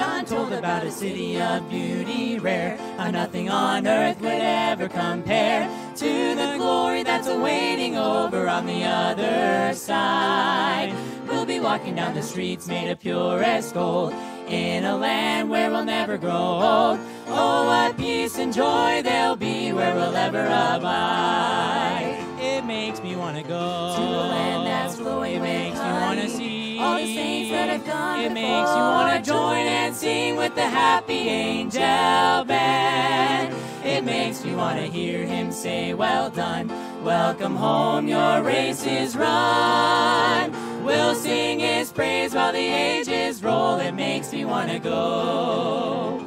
untold about a city of beauty rare. How nothing on earth would ever compare to the glory that's awaiting over on the other side. We'll be walking down the streets made of purest gold in a land where we'll never grow old. Oh, what peace and joy there'll be where we'll ever abide. It makes me want to go to a land that's flowing It makes me want to see all the saints that have gone It before. makes you want to join sing with the happy angel band. It makes me want to hear him say, Well done, welcome home, your race is run. We'll sing his praise while the ages roll. It makes me want to go.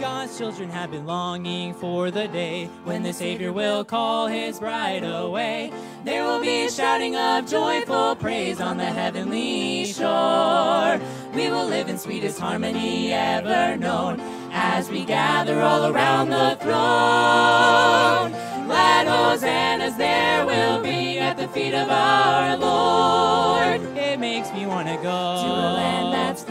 God's children have been longing for the day when the Savior will call his bride away. There will be shouting of joyful praise on the heavenly shore. We will live in sweetest harmony ever known as we gather all around the throne. Glad hosannas there will be at the feet of our Lord. It makes me want to go To a land that's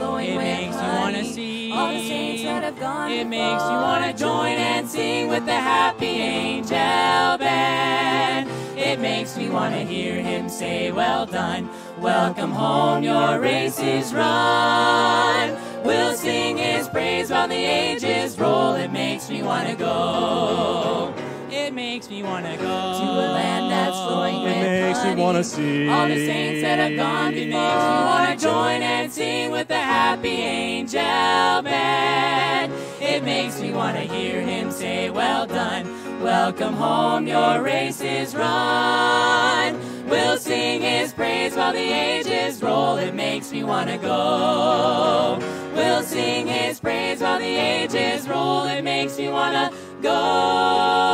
see All the saints that have gone It before. makes me want to join and sing with the happy angel band. It makes me want to hear him say, Well done, welcome home, your race is run. We'll sing his praise while the ages roll. It makes me want to go It makes me want to go to a land that's flowing with It makes me want to see. All the saints that have gone before. Happy angel band. It makes me want to hear him say, Well done, welcome home, your race is run. We'll sing his praise while the ages roll. It makes me want to go. We'll sing his praise while the ages roll. It makes me want to go.